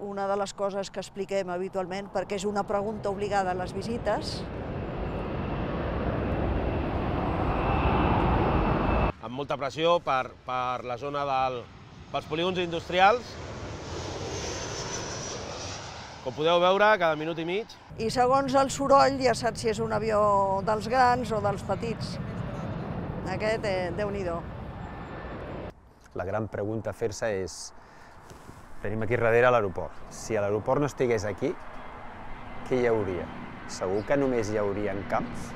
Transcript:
Una de les coses que expliquem habitualment, perquè és una pregunta obligada a les visites, amb molta pressió per, per la zona del, pels polígons industrials. Com podeu veure, cada minut i mig. i segons el soroll ja saps si és un avió dels grans o dels petits. Aquest, eh, Déu-n'hi-do. La gran pregunta a fer-se és, tenim aquí darrere l'aeroport. Si l'aeroport no estigués aquí, què hi hauria? Segur que només hi haurien camps?